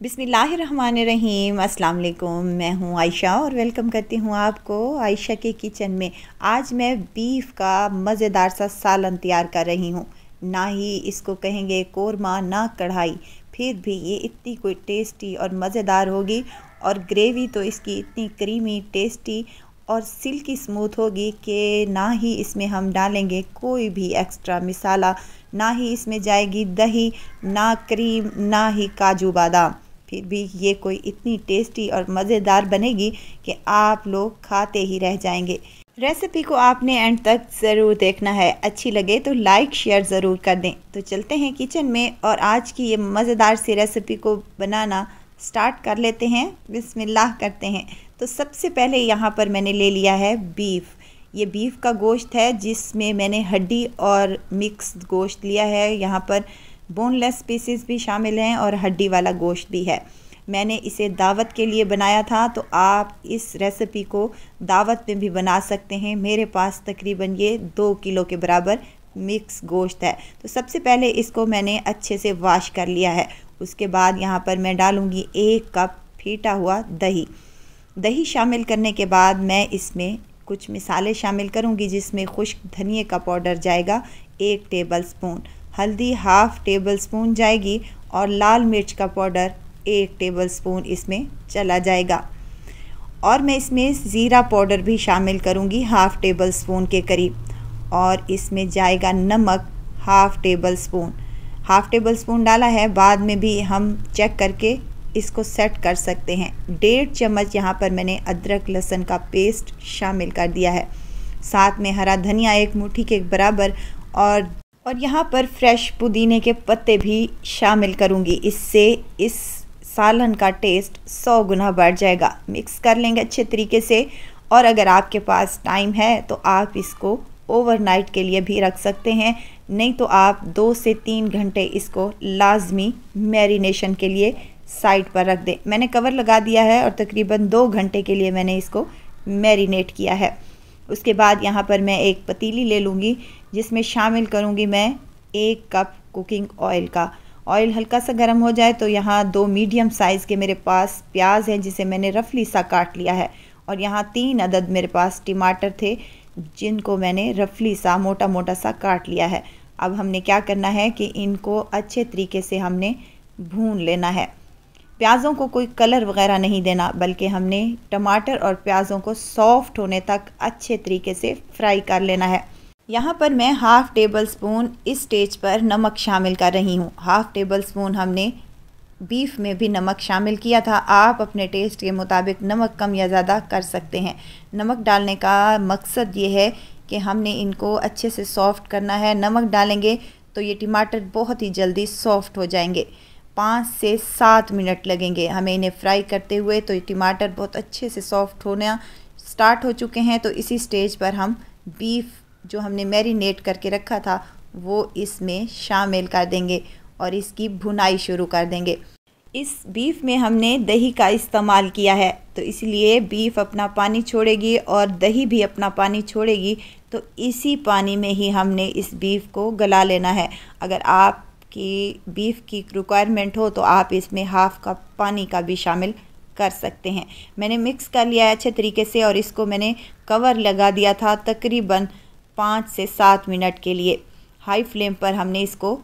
अस्सलाम वालेकुम मैं हूँ आयशा और वेलकम करती हूँ आपको आयशा के किचन में। आज मैं बीफ का मज़ेदार सा सालन तैयार कर रही हूँ। ना ही इसको कहेंगे कोरमा, ना कढ़ाई। फिर भी ये इतनी कोई टेस्टी और मज़ेदार होगी और ग्रेवी तो इसकी इतनी क्रीमी, टेस्टी और सिल्की स्मूथ होगी कि ना ही इसमें हम डालेंगे कोई भी एक्स्ट्रा मिसाला। ना ही इसमें जाएगी दही, ना क्रीम, ना ही काजू बादाम। फिर भी ये कोई इतनी टेस्टी और मज़ेदार बनेगी कि आप लोग खाते ही रह जाएँगे। रेसिपी को आपने एंड तक ज़रूर देखना है। अच्छी लगे तो लाइक, शेयर ज़रूर कर दें। तो चलते हैं किचन में और आज की ये मज़ेदार सी रेसिपी को बनाना स्टार्ट कर लेते हैं। बिस्मिल्लाह करते हैं। तो सबसे पहले यहाँ पर मैंने ले लिया है बीफ। ये बीफ का गोश्त है जिसमें मैंने हड्डी और मिक्स गोश्त लिया है। यहाँ पर बोनलेस पीसेस भी शामिल हैं और हड्डी वाला गोश्त भी है। मैंने इसे दावत के लिए बनाया था तो आप इस रेसिपी को दावत में भी बना सकते हैं। मेरे पास तकरीबन ये दो किलो के बराबर मिक्स गोश्त है। तो सबसे पहले इसको मैंने अच्छे से वाश कर लिया है। उसके बाद यहाँ पर मैं डालूँगी एक कप फीटा हुआ दही। दही शामिल करने के बाद मैं इसमें कुछ मिसाले शामिल करूँगी, जिसमें खुश्क धनिए का पाउडर जाएगा, एक टेबल स्पून। हल्दी हाफ़ टेबल स्पून जाएगी और लाल मिर्च का पाउडर एक टेबल स्पून इसमें चला जाएगा। और मैं इसमें ज़ीरा पाउडर भी शामिल करूँगी हाफ़ टेबल स्पून के करीब। और इसमें जाएगा नमक half table spoon half table spoon डाला है, बाद में भी हम चेक करके इसको सेट कर सकते हैं। डेढ़ चम्मच यहाँ पर मैंने अदरक लहसुन का पेस्ट शामिल कर दिया है। साथ में हरा धनिया एक मुट्ठी के बराबर और और यहाँ पर फ्रेश पुदीने के पत्ते भी शामिल करूँगी। इससे इस सालन का टेस्ट सौ गुना बढ़ जाएगा। मिक्स कर लेंगे अच्छे तरीके से। और अगर आपके पास टाइम है तो आप इसको ओवरनाइट के लिए भी रख सकते हैं। नहीं तो आप दो से तीन घंटे इसको लाजमी मैरिनेशन के लिए साइड पर रख दें। मैंने कवर लगा दिया है और तकरीबन दो घंटे के लिए मैंने इसको मैरिनेट किया है। उसके बाद यहाँ पर मैं एक पतीली ले लूँगी, जिसमें शामिल करूँगी मैं एक कप कुकिंग ऑयल का। ऑयल हल्का सा गर्म हो जाए तो यहाँ दो मीडियम साइज़ के मेरे पास प्याज हैं, जिसे मैंने रफली सा काट लिया है। और यहाँ तीन अदद मेरे पास टमाटर थे, जिनको मैंने रफली सा मोटा मोटा सा काट लिया है। अब हमने क्या करना है कि इनको अच्छे तरीके से हमने भून लेना है। प्याज़ों को कोई कलर वगैरह नहीं देना, बल्कि हमने टमाटर और प्याज़ों को सॉफ्ट होने तक अच्छे तरीके से फ्राई कर लेना है। यहाँ पर मैं हाफ़ टेबल स्पून इस स्टेज पर नमक शामिल कर रही हूँ। हाफ़ टेबल स्पून हमने बीफ में भी नमक शामिल किया था। आप अपने टेस्ट के मुताबिक नमक कम या ज़्यादा कर सकते हैं। नमक डालने का मकसद ये है कि हमने इनको अच्छे से सॉफ़्ट करना है। नमक डालेंगे तो ये टमाटर बहुत ही जल्दी सॉफ़्ट हो जाएँगे। पाँच से सात मिनट लगेंगे। हमें इन्हें फ्राई करते हुए तो टमाटर बहुत अच्छे से सॉफ्ट होना स्टार्ट हो चुके हैं। तो इसी स्टेज पर हम बीफ जो हमने मैरिनेट करके रखा था, वो इसमें शामिल कर देंगे और इसकी भुनाई शुरू कर देंगे। इस बीफ में हमने दही का इस्तेमाल किया है तो इसलिए बीफ अपना पानी छोड़ेगी और दही भी अपना पानी छोड़ेगी तो इसी पानी में ही हमने इस बीफ को गला लेना है। अगर आप कि बीफ की रिक्वायरमेंट हो तो आप इसमें हाफ़ कप पानी का भी शामिल कर सकते हैं। मैंने मिक्स कर लिया है अच्छे तरीके से और इसको मैंने कवर लगा दिया था तकरीबन पाँच से सात मिनट के लिए। हाई फ्लेम पर हमने इसको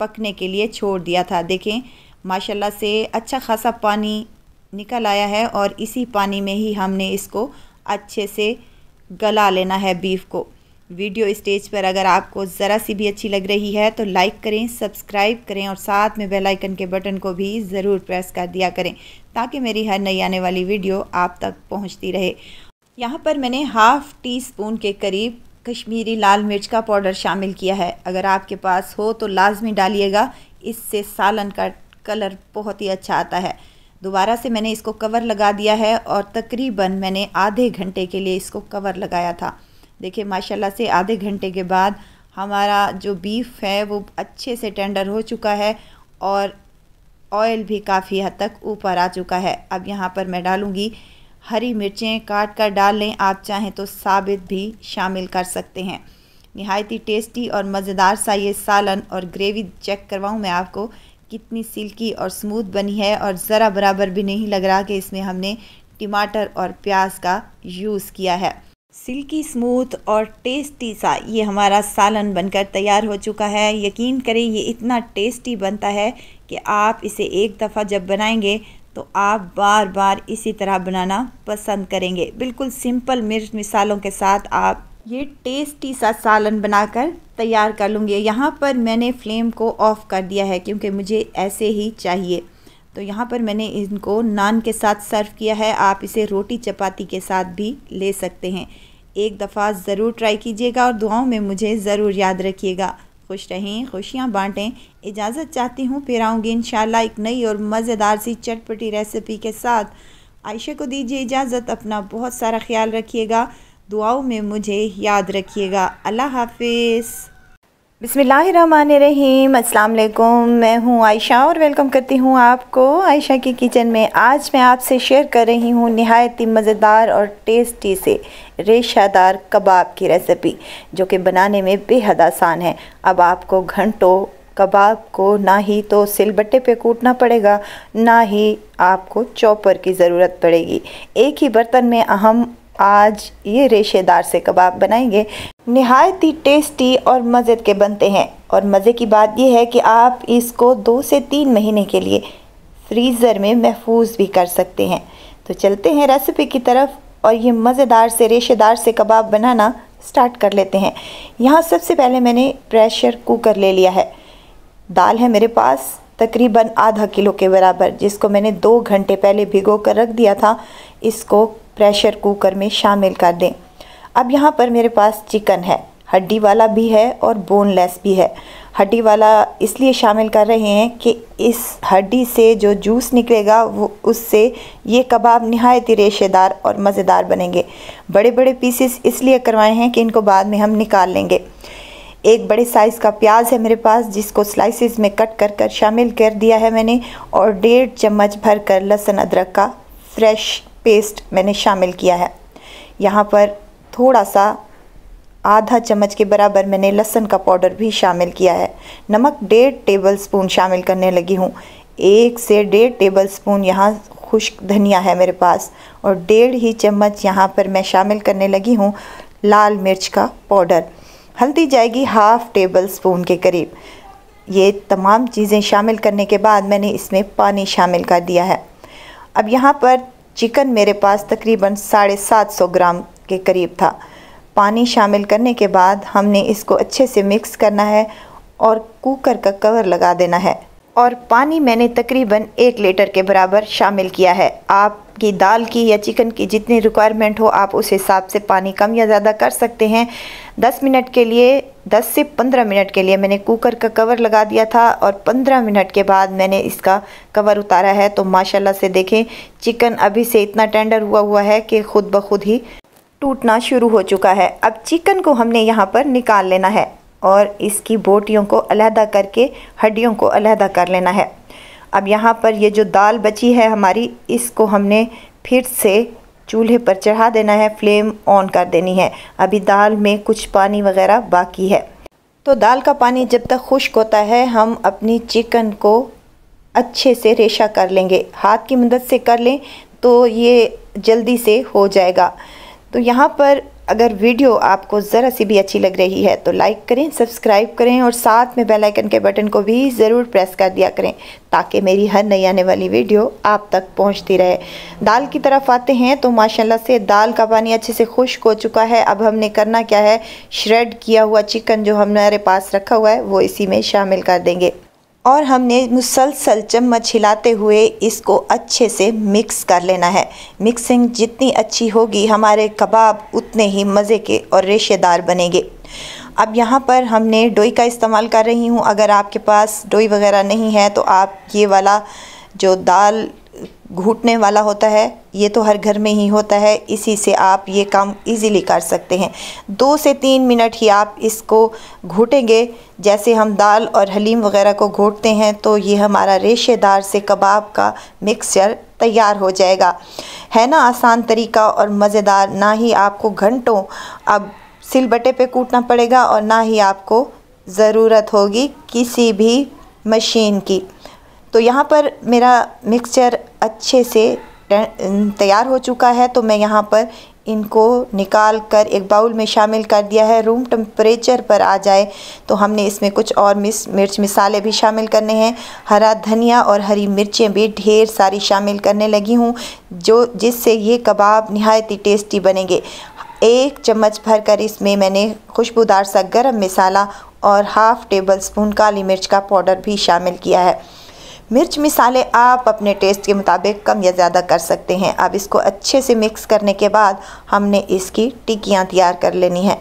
पकने के लिए छोड़ दिया था। देखें, माशाल्लाह से अच्छा खासा पानी निकल आया है और इसी पानी में ही हमने इसको अच्छे से गला लेना है बीफ को। वीडियो स्टेज पर अगर आपको ज़रा सी भी अच्छी लग रही है तो लाइक करें, सब्सक्राइब करें और साथ में बेल आइकन के बटन को भी ज़रूर प्रेस कर दिया करें ताकि मेरी हर नई आने वाली वीडियो आप तक पहुँचती रहे। यहाँ पर मैंने हाफ़ टी स्पून के करीब कश्मीरी लाल मिर्च का पाउडर शामिल किया है। अगर आपके पास हो तो लाजमी डालिएगा। इससे सालन का कलर बहुत ही अच्छा आता है। दोबारा से मैंने इसको कवर लगा दिया है और तकरीबन मैंने आधे घंटे के लिए इसको कवर लगाया था। देखिए, माशाल्लाह से आधे घंटे के बाद हमारा जो बीफ है वो अच्छे से टेंडर हो चुका है और ऑयल भी काफ़ी हद तक ऊपर आ चुका है। अब यहाँ पर मैं डालूँगी हरी मिर्चें, काट कर डाल लें। आप चाहें तो साबित भी शामिल कर सकते हैं। नहायत ही टेस्टी और मज़ेदार सा ये सालन और ग्रेवी चेक करवाऊँ मैं आपको कितनी सिल्की और स्मूथ बनी है और ज़रा बराबर भी नहीं लग रहा कि इसमें हमने टमाटर और प्याज का यूज़ किया है। सिल्की स्मूथ और टेस्टी सा ये हमारा सालन बनकर तैयार हो चुका है। यकीन करें, ये इतना टेस्टी बनता है कि आप इसे एक दफ़ा जब बनाएँगे तो आप बार बार इसी तरह बनाना पसंद करेंगे। बिल्कुल सिंपल मिर्च मिसालों के साथ आप ये टेस्टी सा सालन बनाकर तैयार कर लूँगी। यहाँ पर मैंने फ्लेम को ऑफ़ कर दिया है, क्योंकि मुझे ऐसे ही चाहिए। तो यहाँ पर मैंने इनको नान के साथ सर्व किया है। आप इसे रोटी चपाती के साथ भी ले सकते हैं। एक दफ़ा ज़रूर ट्राई कीजिएगा और दुआओं में मुझे ज़रूर याद रखिएगा। खुश रहें, खुशियाँ बांटें। इजाज़त चाहती हूँ, फिर आऊँगी इन एक नई और मज़ेदार सी चटपटी रेसिपी के साथ। आयशा को दीजिए इजाज़त, अपना बहुत सारा ख्याल रखिएगा। दुआओं में मुझे याद रखिएगा। अल्लाह हाफिज़। बिसमीम वालेकुम मैं हूँ आयशा और वेलकम करती हूँ आपको आयशा की किचन में। आज मैं आपसे शेयर कर रही हूँ नहायत ही मज़ेदार और टेस्टी से रेशादार कबाब की रेसिपी, जो कि बनाने में बेहद आसान है। अब आपको घंटों कबाब को ना ही तो सिलबट्टे पे कूटना पड़ेगा, ना ही आपको चॉपर की ज़रूरत पड़ेगी। एक ही बर्तन में अहम आज ये रेशेदार से कबाब बनाएँगे। नहायत ही टेस्टी और मज़े के बनते हैं। और मज़े की बात यह है कि आप इसको दो से तीन महीने के लिए फ्रीज़र में महफूज भी कर सकते हैं। तो चलते हैं रेसिपी की तरफ़ और ये मज़ेदार से, रेशेदार से कबाब बनाना स्टार्ट कर लेते हैं। यहाँ सबसे पहले मैंने प्रेशर कुकर ले लिया है। दाल है मेरे पास, तकरीबन आधा किलो के बराबर, जिसको मैंने दो घंटे पहले भिगो कर रख दिया था। इसको प्रेशर कुकर में शामिल कर दें। अब यहाँ पर मेरे पास चिकन है, हड्डी वाला भी है और बोनलेस भी है। हड्डी वाला इसलिए शामिल कर रहे हैं कि इस हड्डी से जो जूस निकलेगा, वो उससे ये कबाब नहायत ही रेशेदार और मज़ेदार बनेंगे। बड़े बड़े पीसेस इसलिए करवाए हैं कि इनको बाद में हम निकाल लेंगे। एक बड़े साइज़ का प्याज है मेरे पास, जिसको स्लाइसिस में कट कर कर शामिल कर दिया है मैंने, और डेढ़ चम्मच भर कर लहसुन अदरक का फ्रेश पेस्ट मैंने शामिल किया है। यहाँ पर थोड़ा सा आधा चम्मच के बराबर मैंने लहसुन का पाउडर भी शामिल किया है। नमक डेढ़ टेबल स्पून शामिल करने लगी हूँ। एक से डेढ़ टेबल स्पून यहाँ खुश्क धनिया है मेरे पास और डेढ़ ही चम्मच यहाँ पर मैं शामिल करने लगी हूँ लाल मिर्च का पाउडर। हल्दी जाएगी हाफ़ टेबल स्पून के करीब। ये तमाम चीज़ें शामिल करने के बाद मैंने इसमें पानी शामिल कर दिया है। अब यहाँ पर चिकन मेरे पास तकरीबन साढ़े सात सौ ग्राम के करीब था। पानी शामिल करने के बाद हमने इसको अच्छे से मिक्स करना है और कुकर का कवर लगा देना है। और पानी मैंने तकरीबन एक लीटर के बराबर शामिल किया है। आपकी दाल की या चिकन की जितनी रिक्वायरमेंट हो, आप उस हिसाब से पानी कम या ज़्यादा कर सकते हैं। 10 मिनट के लिए 10 से 15 मिनट के लिए मैंने कुकर का कवर लगा दिया था और 15 मिनट के बाद मैंने इसका कवर उतारा है। तो माशाल्लाह से देखें, चिकन अभी से इतना टेंडर हुआ हुआ है कि ख़ुद ब खुद ही टूटना शुरू हो चुका है। अब चिकन को हमने यहाँ पर निकाल लेना है। और इसकी बोटियों को अलहदा करके हड्डियों को अलहदा कर लेना है। अब यहाँ पर ये जो दाल बची है हमारी, इसको हमने फिर से चूल्हे पर चढ़ा देना है, फ्लेम ऑन कर देनी है। अभी दाल में कुछ पानी वगैरह बाकी है। तो दाल का पानी जब तक खुश्क होता है, हम अपनी चिकन को अच्छे से रेशा कर लेंगे। हाथ की मदद से कर लें तो ये जल्दी से हो जाएगा। तो यहाँ पर अगर वीडियो आपको ज़रा सी भी अच्छी लग रही है तो लाइक करें सब्सक्राइब करें और साथ में बेल आइकन के बटन को भी ज़रूर प्रेस कर दिया करें, ताकि मेरी हर नई आने वाली वीडियो आप तक पहुँचती रहे। दाल की तरफ़ आते हैं तो माशाल्लाह से दाल का पानी अच्छे से खुश्क हो चुका है। अब हमने करना क्या है? श्रेड किया हुआ चिकन जो हमारे पास रखा हुआ है, वो इसी में शामिल कर देंगे। और हमने मुसलसल चम्मच हिलाते हुए इसको अच्छे से मिक्स कर लेना है। मिक्सिंग जितनी अच्छी होगी, हमारे कबाब उतने ही मज़े के और रेशेदार बनेंगे। अब यहाँ पर हमने डोई का इस्तेमाल कर रही हूँ। अगर आपके पास डोई वगैरह नहीं है तो आप ये वाला जो दाल घूटने वाला होता है, ये तो हर घर में ही होता है, इसी से आप ये काम इजीली कर सकते हैं। दो से तीन मिनट ही आप इसको घूटेंगे, जैसे हम दाल और हलीम वगैरह को घोटते हैं तो ये हमारा रेशेदार से कबाब का मिक्सचर तैयार हो जाएगा। है ना? आसान तरीका और मज़ेदार, ना ही आपको घंटों अब सिलबटे पे कूटना पड़ेगा और ना ही आपको ज़रूरत होगी किसी भी मशीन की। तो यहाँ पर मेरा मिक्सचर अच्छे से तैयार हो चुका है तो मैं यहाँ पर इनको निकाल कर एक बाउल में शामिल कर दिया है। रूम टेम्परेचर पर आ जाए तो हमने इसमें कुछ और मिस, मिर्च मिसाले भी शामिल करने हैं। हरा धनिया और हरी मिर्चें भी ढेर सारी शामिल करने लगी हूँ, जो, जिससे ये कबाब नहायत ही टेस्टी बनेंगे। एक चम्मच भर कर इसमें मैंने खुशबूदार सा गरम मसाला और हाफ़ टेबल स्पून काली मिर्च का पाउडर भी शामिल किया है। मिर्च मिसाले आप अपने टेस्ट के मुताबिक कम या ज़्यादा कर सकते हैं। अब इसको अच्छे से मिक्स करने के बाद हमने इसकी टिक्कियाँ तैयार कर लेनी है।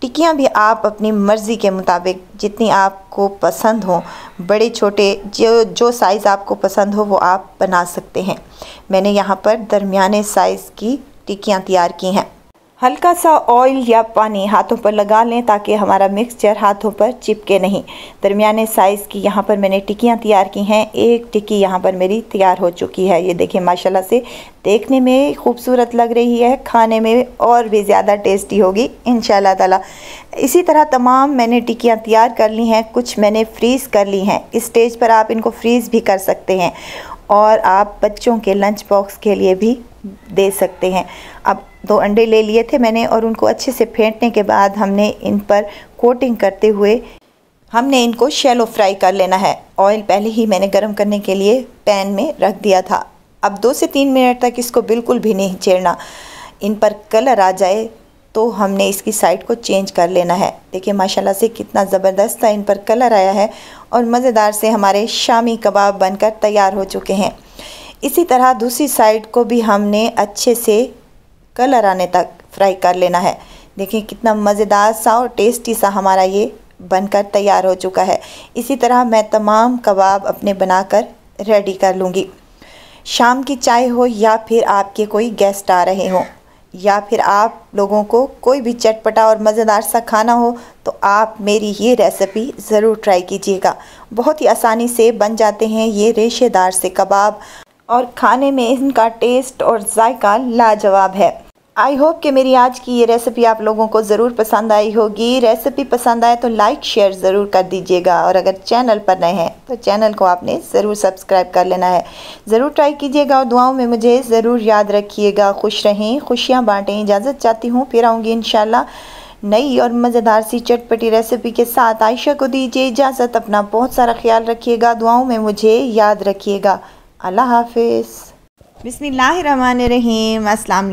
टिक्कियाँ भी आप अपनी मर्ज़ी के मुताबिक जितनी आपको पसंद हो, बड़े, छोटे, जो जो साइज़ आपको पसंद हो वो आप बना सकते हैं। मैंने यहाँ पर दरमियाने साइज़ की टिक्कियाँ तैयार की हैं। हल्का सा ऑयल या पानी हाथों पर लगा लें ताकि हमारा मिक्सचर हाथों पर चिपके नहीं। दरमियाने साइज़ की यहाँ पर मैंने टिक्कियाँ तैयार की हैं। एक टिक्की यहाँ पर मेरी तैयार हो चुकी है। ये देखिए माशाल्लाह से देखने में खूबसूरत लग रही है। खाने में और भी ज़्यादा टेस्टी होगी इन ताला। इसी तरह तमाम मैंने टिक्कियाँ तैयार कर ली हैं। कुछ मैंने फ्रीज़ कर ली हैं। इस स्टेज पर आप इनको फ्रीज़ भी कर सकते हैं। और आप बच्चों के लंच बॉक्स के लिए भी दे सकते हैं। अब दो अंडे ले लिए थे मैंने और उनको अच्छे से फेंटने के बाद हमने इन पर कोटिंग करते हुए हमने इनको शैलो फ्राई कर लेना है। ऑयल पहले ही मैंने गर्म करने के लिए पैन में रख दिया था। अब दो से तीन मिनट तक इसको बिल्कुल भी नहीं छेड़ना। इन पर कलर आ जाए तो हमने इसकी साइड को चेंज कर लेना है। देखिए, माशाल्लाह से कितना ज़बरदस्त था इन पर कलर आया है और मज़ेदार से हमारे शामी कबाब बनकर तैयार हो चुके हैं। इसी तरह दूसरी साइड को भी हमने अच्छे से कलर आने तक फ्राई कर लेना है। देखिए कितना मज़ेदार सा और टेस्टी सा हमारा ये बनकर तैयार हो चुका है। इसी तरह मैं तमाम कबाब अपने बनाकर रेडी कर लूँगी। शाम की चाय हो या फिर आपके कोई गेस्ट आ रहे हों, या फिर आप लोगों को कोई भी चटपटा और मज़ेदार सा खाना हो तो आप मेरी ये रेसिपी ज़रूर ट्राई कीजिएगा। बहुत ही आसानी से बन जाते हैं ये रेशेदार से कबाब। और खाने में इनका टेस्ट और जायका लाजवाब है। आई होप कि मेरी आज की ये रेसिपी आप लोगों को ज़रूर पसंद आई होगी। रेसिपी पसंद आए तो लाइक शेयर ज़रूर कर दीजिएगा। और अगर चैनल पर नए हैं तो चैनल को आपने ज़रूर सब्सक्राइब कर लेना है। ज़रूर ट्राई कीजिएगा और दुआओं में मुझे ज़रूर याद रखिएगा। खुश रहें, खुशियाँ बाँटें, इजाज़त चाहती हूँ। फिर आऊँगी इन नई और मज़ेदार सी चटपटी रेसिपी के साथ। आयशा को दीजिए इजाज़त, अपना बहुत सारा ख्याल रखिएगा। दुआओं में मुझे याद रखिएगा। अल्लाह हाफिज़। बिसमीम अस्सलाम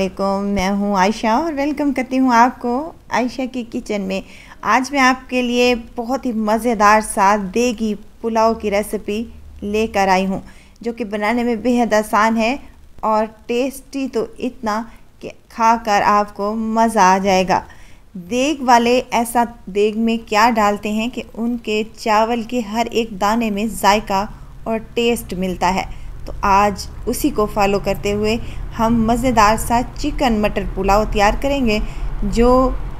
मैं हूँ आयशा और वेलकम करती हूँ आपको आयशा की किचन में। आज मैं आपके लिए बहुत ही मज़ेदार सा देगी पुलाव की रेसिपी लेकर आई हूँ, जो कि बनाने में बेहद आसान है और टेस्टी तो इतना कि खाकर आपको मज़ा आ जाएगा। देग वाले ऐसा देग में क्या डालते हैं कि उनके चावल के हर एक दाने में जायका और टेस्ट मिलता है। तो आज उसी को फॉलो करते हुए हम मज़ेदार सा चिकन मटर पुलाव तैयार करेंगे, जो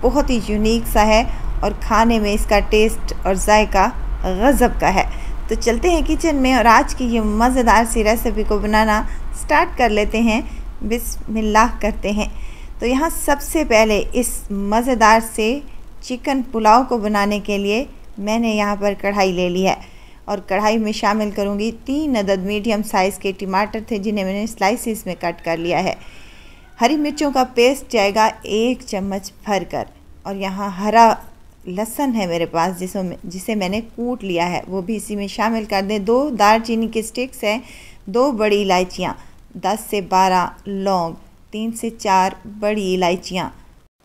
बहुत ही यूनिक सा है और खाने में इसका टेस्ट और जायका गज़ब का है। तो चलते हैं किचन में और आज की ये मज़ेदार सी रेसिपी को बनाना स्टार्ट कर लेते हैं। बिस्मिल्लाह करते हैं। तो यहाँ सबसे पहले इस मज़ेदार से चिकन पुलाव को बनाने के लिए मैंने यहाँ पर कढ़ाई ले ली है। और कढ़ाई में शामिल करूँगी तीन अदद मीडियम साइज़ के टमाटर थे, जिन्हें मैंने स्लाइसिस में कट कर लिया है। हरी मिर्चों का पेस्ट जाएगा एक चम्मच भर कर और यहाँ हरा लहसन है मेरे पास जिसों जिसे मैंने कूट लिया है। वो भी इसी में शामिल कर दें। दो दालचीनी के स्टिक्स हैं, दो बड़ी इलायचियाँ, दस से बारह लौंग, तीन से चार बड़ी इलायचियाँ।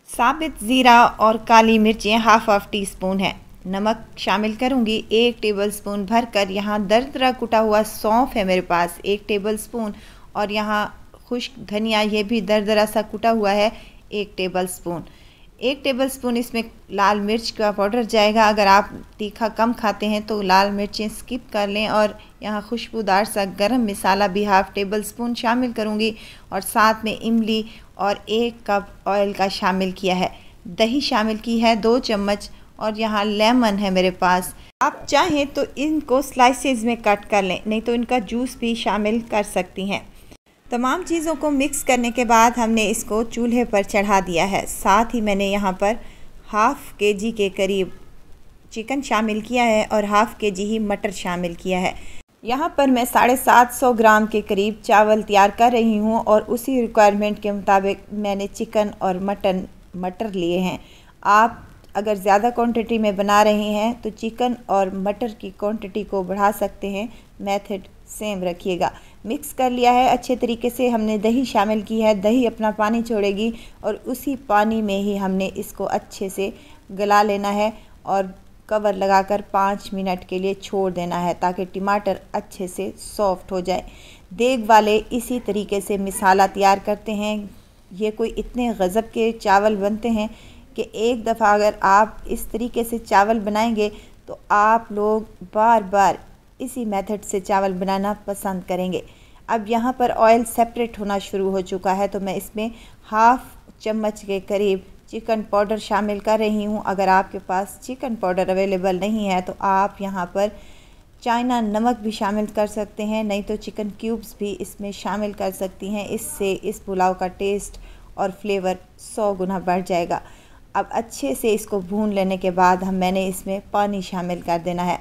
साबित ज़ीरा और काली मिर्चें हाफ़ हाफ़ टी स्पून है। नमक शामिल करूँगी। एक टेबल स्पून भर कर यहाँ दरदरा कुटा हुआ सौंफ है मेरे पास। एक टेबल स्पून और यहाँ खुश्क धनिया, ये भी दर दरा सा कुटा हुआ है। एक टेबल स्पून एक टेबल स्पून इसमें लाल मिर्च का पाउडर जाएगा। अगर आप तीखा कम खाते हैं तो लाल मिर्चें स्किप कर लें और यहाँ खुशबूदार सा गरम मसाला भी हाफ़ टेबल स्पून शामिल करूँगी। और साथ में इमली और एक कप ऑयल का शामिल किया है। दही शामिल की है दो चम्मच। और यहाँ लेमन है मेरे पास। आप चाहें तो इनको स्लाइसेस में कट कर लें, नहीं तो इनका जूस भी शामिल कर सकती हैं। तमाम चीज़ों को मिक्स करने के बाद हमने इसको चूल्हे पर चढ़ा दिया है। साथ ही मैंने यहाँ पर हाफ़ के जी के करीब चिकन शामिल किया है और हाफ़ के जी ही मटर शामिल किया है। यहाँ पर मैं साढ़े सात सौ ग्राम के करीब चावल तैयार कर रही हूँ और उसी रिक्वायरमेंट के मुताबिक मैंने चिकन और मटन, मटर लिए हैं। आप अगर ज़्यादा क्वांटिटी में बना रहे हैं तो चिकन और मटर की क्वांटिटी को बढ़ा सकते हैं। मेथड सेम रखिएगा। मिक्स कर लिया है, अच्छे तरीके से हमने दही शामिल की है। दही अपना पानी छोड़ेगी और उसी पानी में ही हमने इसको अच्छे से गला लेना है और कवर लगाकर पाँच मिनट के लिए छोड़ देना है ताकि टमाटर अच्छे से सॉफ्ट हो जाए। देग वाले इसी तरीके से मिसाला तैयार करते हैं। ये कोई इतने गज़ब के चावल बनते हैं कि एक दफ़ा अगर आप इस तरीके से चावल बनाएँगे तो आप लोग बार बार इसी मेथड से चावल बनाना पसंद करेंगे। अब यहाँ पर ऑयल सेपरेट होना शुरू हो चुका है तो मैं इसमें हाफ़ चम्मच के करीब चिकन पाउडर शामिल कर रही हूँ। अगर आपके पास चिकन पाउडर अवेलेबल नहीं है तो आप यहाँ पर चाइना नमक भी शामिल कर सकते हैं, नहीं तो चिकन क्यूब्स भी इसमें शामिल कर सकती हैं। इससे इस पुलाव का टेस्ट और फ्लेवर सौ गुना बढ़ जाएगा। अब अच्छे से इसको भून लेने के बाद हम मैंने इसमें पानी शामिल कर देना है।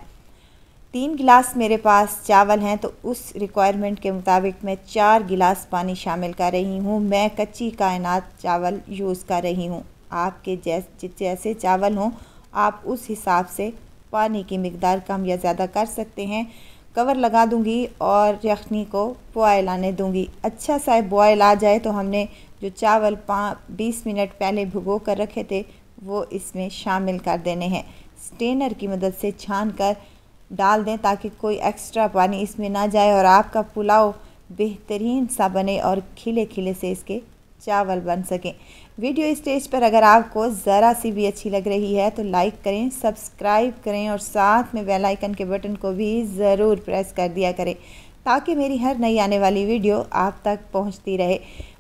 तीन गिलास मेरे पास चावल हैं तो उस रिक्वायरमेंट के मुताबिक मैं चार गिलास पानी शामिल कर रही हूँ। मैं कच्ची कायनात चावल यूज़ कर रही हूँ। आपके जैस, जैसे चावल हों, आप उस हिसाब से पानी की मकदार कम या ज़्यादा कर सकते हैं। कवर लगा दूँगी और यखनी को बॉयल आने दूँगी। अच्छा सा बॉयल आ जाए तो हमने जो चावल पाँच, बीस मिनट पहले भिगो कर रखे थे, वो इसमें शामिल कर देने हैं। स्टेनर की मदद से छान कर डाल दें ताकि कोई एक्स्ट्रा पानी इसमें ना जाए और आपका पुलाव बेहतरीन सा बने और खिले खिले से इसके चावल बन सकें। वीडियो स्टेज पर अगर आपको ज़रा सी भी अच्छी लग रही है तो लाइक करें, सब्सक्राइब करें और साथ में बेल आइकन के बटन को भी ज़रूर प्रेस कर दिया करें, ताकि मेरी हर नई आने वाली वीडियो आप तक पहुँचती रहे।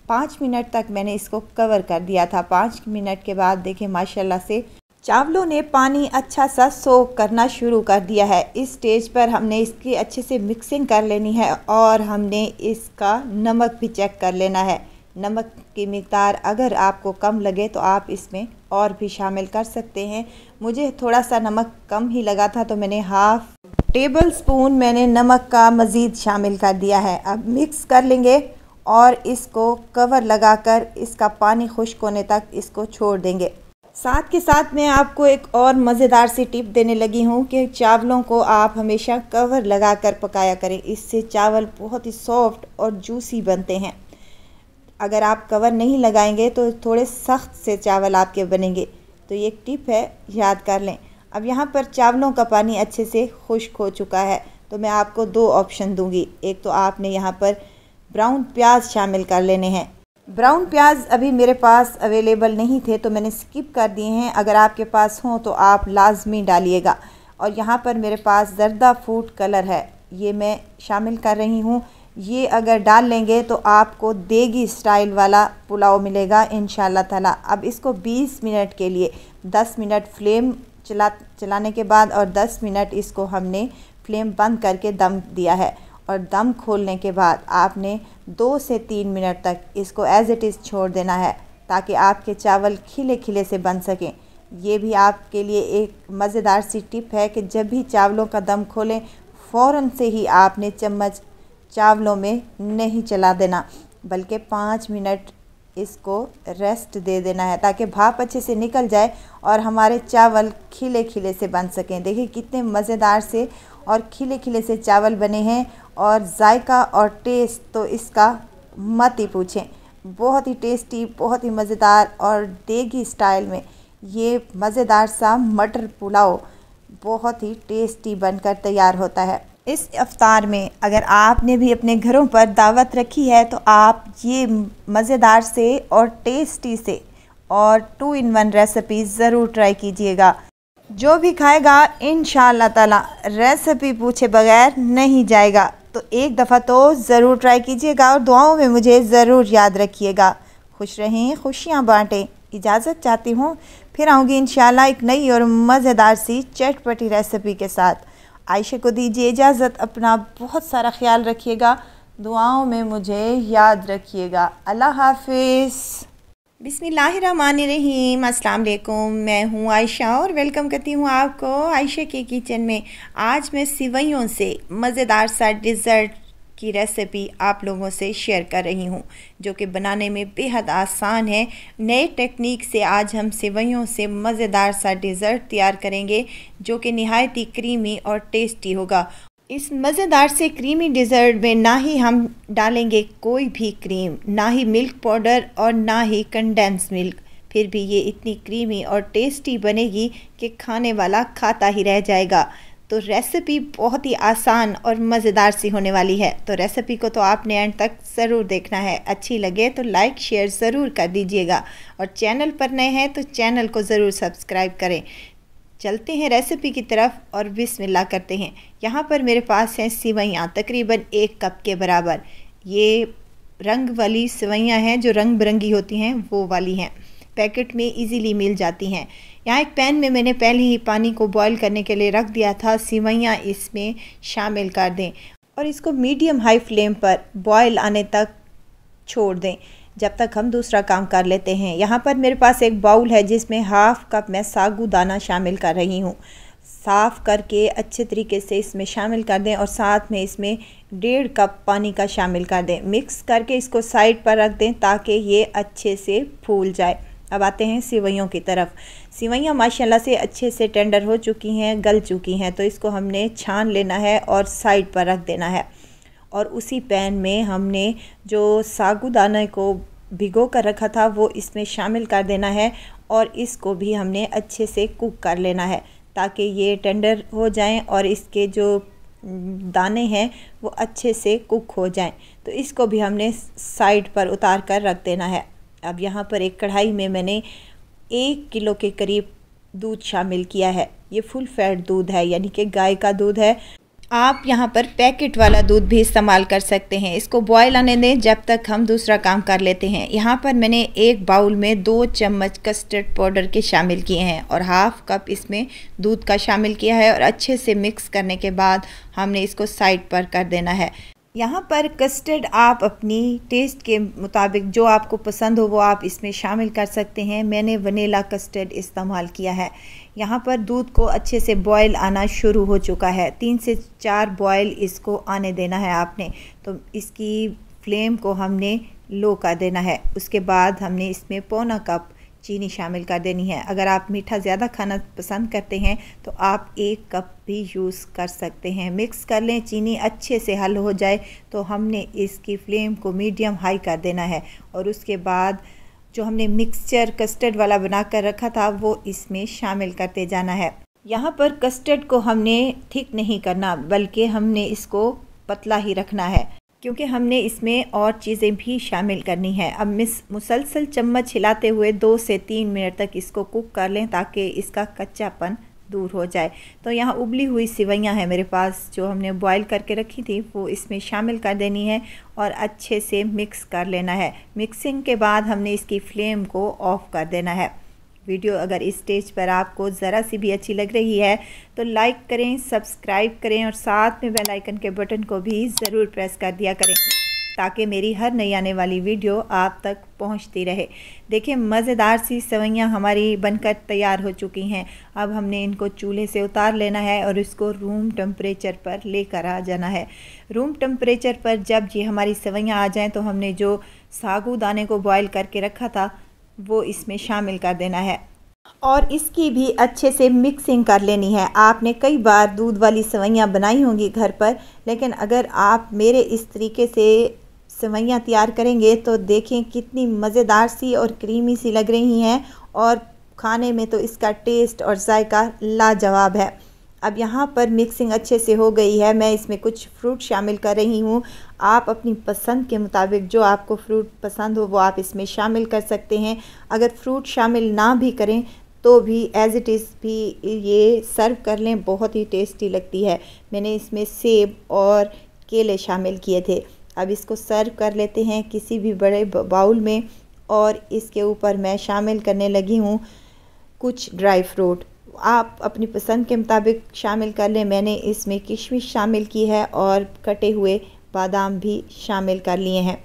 पाँच मिनट तक मैंने इसको कवर कर दिया था। पाँच मिनट के बाद देखें माशाल्लाह से चावलों ने पानी अच्छा सा सोख करना शुरू कर दिया है। इस स्टेज पर हमने इसकी अच्छे से मिक्सिंग कर लेनी है और हमने इसका नमक भी चेक कर लेना है। नमक की मकदार अगर आपको कम लगे तो आप इसमें और भी शामिल कर सकते हैं। मुझे थोड़ा सा नमक कम ही लगा था तो मैंने हाफ़ टेबल स्पून मैंने नमक का मज़ीद शामिल कर दिया है। अब मिक्स कर लेंगे। और इसको कवर लगाकर इसका पानी खुश्क होने तक इसको छोड़ देंगे। साथ के साथ मैं आपको एक और मज़ेदार सी टिप देने लगी हूँ कि चावलों को आप हमेशा कवर लगाकर पकाया करें। इससे चावल बहुत ही सॉफ्ट और जूसी बनते हैं। अगर आप कवर नहीं लगाएँगे तो थोड़े सख्त से चावल आपके बनेंगे। तो ये एक टिप है, याद कर लें। अब यहाँ पर चावलों का पानी अच्छे से खुश्क हो चुका है। तो मैं आपको दो ऑप्शन दूँगी। एक तो आपने यहाँ पर ब्राउन प्याज शामिल कर लेने हैं। ब्राउन प्याज अभी मेरे पास अवेलेबल नहीं थे तो मैंने स्किप कर दिए हैं। अगर आपके पास हों तो आप लाजमी डालिएगा। और यहाँ पर मेरे पास जर्दा फ़ूड कलर है। ये मैं शामिल कर रही हूँ। ये अगर डाल लेंगे तो आपको देगी स्टाइल वाला पुलाव मिलेगा इन ताला। अब इसको 20 मिनट के लिए 10 मिनट फ्लेम चला, चलाने के बाद और 10 मिनट इसको हमने फ्लेम बंद करके दम दिया है। और दम खोलने के बाद आपने दो से तीन मिनट तक इसको एज़ इट इज़ छोड़ देना है, ताकि आपके चावल खिले खिले से बन सकें। ये भी आपके लिए एक मज़ेदार सी टिप है कि जब भी चावलों का दम खोलें फ़ौर से ही आपने चम्मच चावलों में नहीं चला देना, बल्कि पाँच मिनट इसको रेस्ट दे देना है, ताकि भाप अच्छे से निकल जाए और हमारे चावल खिले खिले से बन सकें। देखिए कितने मज़ेदार से और खिले खिले से चावल बने हैं और जायका और टेस्ट तो इसका मत ही पूछें। बहुत ही टेस्टी, बहुत ही मज़ेदार और देगी स्टाइल में ये मज़ेदार सा मटर पुलाव बहुत ही टेस्टी बनकर तैयार होता है। इस अवतार में अगर आपने भी अपने घरों पर दावत रखी है तो आप ये मज़ेदार से और टेस्टी से और टू इन वन रेसिपी ज़रूर ट्राई कीजिएगा। जो भी खाएगा इन ताला रेसिपी पूछे बगैर नहीं जाएगा। तो एक दफ़ा तो ज़रूर ट्राई कीजिएगा और दुआओं में मुझे ज़रूर याद रखिएगा। खुश रहें, खुशियाँ बाँटें। इजाज़त चाहती हूँ, फिर आऊँगी इन एक नई और मज़ेदार सी चटपटी रेसिपी के साथ। आयशा को दीजिए इजाज़त, अपना बहुत सारा ख्याल रखिएगा। दुआओं में मुझे याद रखिएगा। अल्लाह हाफिज़। अस्सलाम वालेकुम मैं हूँ आयशा और वेलकम करती हूँ आपको आयशा के किचन में। आज मैं सिवैयों से मज़ेदार सा डिज़र्ट की रेसिपी आप लोगों से शेयर कर रही हूँ, जो कि बनाने में बेहद आसान है। नए टेक्निक से आज हम सिवैयों से मज़ेदार सा डिज़र्ट तैयार करेंगे, जो कि नहायत ही क्रीमी और टेस्टी होगा। इस मज़ेदार से क्रीमी डिज़र्ट में ना ही हम डालेंगे कोई भी क्रीम ना ही मिल्क पाउडर और ना ही कंडेंस मिल्क फिर भी ये इतनी क्रीमी और टेस्टी बनेगी कि खाने वाला खाता ही रह जाएगा। तो रेसिपी बहुत ही आसान और मज़ेदार सी होने वाली है। तो रेसिपी को तो आपने एंड तक ज़रूर देखना है। अच्छी लगे तो लाइक शेयर ज़रूर कर दीजिएगा। और चैनल पर नए हैं तो चैनल को ज़रूर सब्सक्राइब करें। चलते हैं रेसिपी की तरफ़ और बिस्मिल्लाह करते हैं। यहाँ पर मेरे पास हैं सिवैयाँ, तकरीबन एक कप के बराबर। ये रंग वाली सिवैयाँ हैं, जो रंग बिरंगी होती हैं, वो वाली हैं। पैकेट में इजीली मिल जाती हैं। यहाँ एक पैन में मैंने पहले ही पानी को बॉईल करने के लिए रख दिया था। सिवैयाँ इसमें शामिल कर दें और इसको मीडियम हाई फ्लेम पर बॉयल आने तक छोड़ दें। जब तक हम दूसरा काम कर लेते हैं। यहाँ पर मेरे पास एक बाउल है जिसमें हाफ़ कप मैं सागू दाना शामिल कर रही हूँ। साफ़ करके अच्छे तरीके से इसमें शामिल कर दें और साथ में इसमें डेढ़ कप पानी का शामिल कर दें। मिक्स करके इसको साइड पर रख दें ताकि ये अच्छे से फूल जाए। अब आते हैं सिवैयों की तरफ़। सिवैयाँ माशाल्लाह से अच्छे से टेंडर हो चुकी हैं, गल चुकी हैं तो इसको हमने छान लेना है और साइड पर रख देना है। और उसी पैन में हमने जो सागुदाना को भिगो कर रखा था, वो इसमें शामिल कर देना है और इसको भी हमने अच्छे से कुक कर लेना है ताकि ये टेंडर हो जाएँ और इसके जो दाने हैं, वो अच्छे से कुक हो जाएँ। तो इसको भी हमने साइड पर उतार कर रख देना है। अब यहाँ पर एक कढ़ाई में मैंने एक किलो के करीब दूध शामिल किया है। ये फुल फैट दूध है, यानी कि गाय का दूध है। आप यहाँ पर पैकेट वाला दूध भी इस्तेमाल कर सकते हैं। इसको बॉयल आने दें जब तक हम दूसरा काम कर लेते हैं। यहाँ पर मैंने एक बाउल में दो चम्मच कस्टर्ड पाउडर के शामिल किए हैं और हाफ़ कप इसमें दूध का शामिल किया है और अच्छे से मिक्स करने के बाद हमने इसको साइड पर कर देना है। यहाँ पर कस्टर्ड आप अपनी टेस्ट के मुताबिक जो आपको पसंद हो वो आप इसमें शामिल कर सकते हैं। मैंने वनीला कस्टर्ड इस्तेमाल किया है। यहाँ पर दूध को अच्छे से बॉयल आना शुरू हो चुका है। तीन से चार बॉयल इसको आने देना है आपने। तो इसकी फ्लेम को हमने लो कर देना है। उसके बाद हमने इसमें पौना कप चीनी शामिल कर देनी है। अगर आप मीठा ज़्यादा खाना पसंद करते हैं तो आप एक कप भी यूज़ कर सकते हैं। मिक्स कर लें, चीनी अच्छे से हल हो जाए तो हमने इसकी फ्लेम को मीडियम हाई कर देना है। और उसके बाद जो हमने मिक्सचर कस्टर्ड वाला बना कर रखा था, वो इसमें शामिल करते जाना है। यहाँ पर कस्टर्ड को हमने ठीक नहीं करना, बल्कि हमने इसको पतला ही रखना है। क्योंकि हमने इसमें और चीज़ें भी शामिल करनी है। अब मिस मुसलसल चम्मच हिलाते हुए दो से तीन मिनट तक इसको कुक कर लें ताकि इसका कच्चापन दूर हो जाए। तो यहाँ उबली हुई सिवैयाँ हैं मेरे पास, जो हमने बॉईल करके रखी थी, वो इसमें शामिल कर देनी है और अच्छे से मिक्स कर लेना है। मिक्सिंग के बाद हमने इसकी फ्लेम को ऑफ़ कर देना है। वीडियो अगर इस स्टेज पर आपको ज़रा सी भी अच्छी लग रही है तो लाइक करें, सब्सक्राइब करें और साथ में बेल आइकन के बटन को भी ज़रूर प्रेस कर दिया करें, ताकि मेरी हर नई आने वाली वीडियो आप तक पहुँचती रहे। देखिए, मज़ेदार सी सवैयाँ हमारी बनकर तैयार हो चुकी हैं। अब हमने इनको चूल्हे से उतार लेना है और इसको रूम टेम्परेचर पर लेकर आ जाना है। रूम टेम्परेचर पर जब ये हमारी सवैयाँ आ जाएँ तो हमने जो सागू दाने को बॉयल करके रखा था वो इसमें शामिल कर देना है। और इसकी भी अच्छे से मिक्सिंग कर लेनी है। आपने कई बार दूध वाली सवैयाँ बनाई होंगी घर पर, लेकिन अगर आप मेरे इस तरीके से सवैयाँ तैयार करेंगे तो देखें कितनी मज़ेदार सी और क्रीमी सी लग रही हैं। और खाने में तो इसका टेस्ट और जायका लाजवाब है। अब यहाँ पर मिक्सिंग अच्छे से हो गई है। मैं इसमें कुछ फ्रूट शामिल कर रही हूँ। आप अपनी पसंद के मुताबिक जो आपको फ्रूट पसंद हो, वो आप इसमें शामिल कर सकते हैं। अगर फ्रूट शामिल ना भी करें तो भी एज़ इट इज़ भी ये सर्व कर लें, बहुत ही टेस्टी लगती है। मैंने इसमें सेब और केले शामिल किए थे। अब इसको सर्व कर लेते हैं किसी भी बड़े बाउल में और इसके ऊपर मैं शामिल करने लगी हूँ कुछ ड्राई फ्रूट आप अपनी पसंद के मुताबिक शामिल कर लें। मैंने इसमें किशमिश शामिल की है और कटे हुए बादाम भी शामिल कर लिए हैं।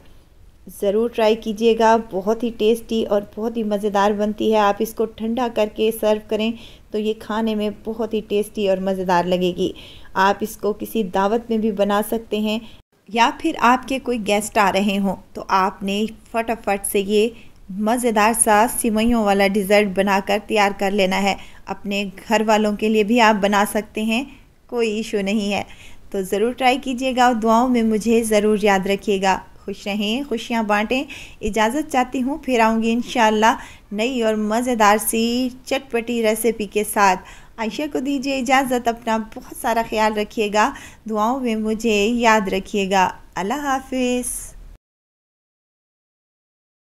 ज़रूर ट्राई कीजिएगा। बहुत ही टेस्टी और बहुत ही मज़ेदार बनती है। आप इसको ठंडा करके सर्व करें तो ये खाने में बहुत ही टेस्टी और मज़ेदार लगेगी। आप इसको किसी दावत में भी बना सकते हैं या फिर आपके कोई गेस्ट आ रहे हों तो आपने फटाफट से ये मज़ेदार सा सिवैयों वाला डिज़र्ट बनाकर तैयार कर लेना है। अपने घर वालों के लिए भी आप बना सकते हैं, कोई इशू नहीं है। तो ज़रूर ट्राई कीजिएगा दुआओं में मुझे ज़रूर याद रखिएगा। खुश रहें, खुशियाँ बांटें। इजाज़त चाहती हूँ, फिर आऊँगी इन नई और मज़ेदार सी चटपटी रेसिपी के साथ। आयशा को दीजिए इजाज़त, अपना बहुत सारा ख्याल रखिएगा। दुआओं में मुझे याद रखिएगा। अल्लाह हाफिज़।